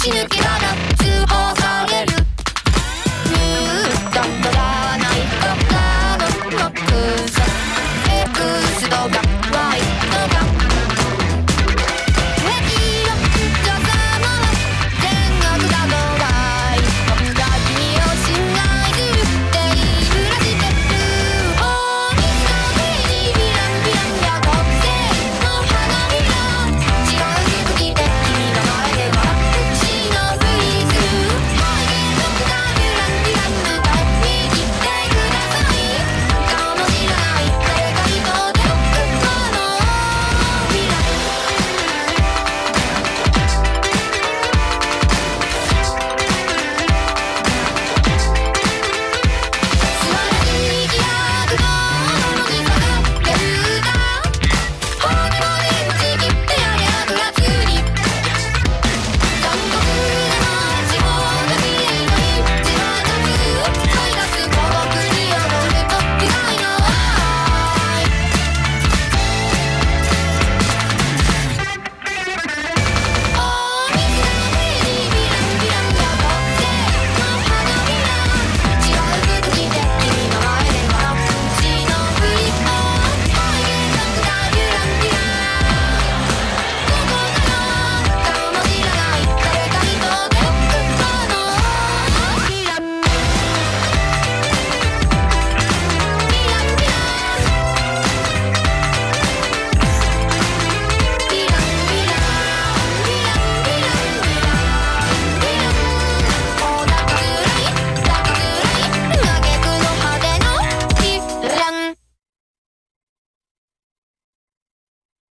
ち抜けなら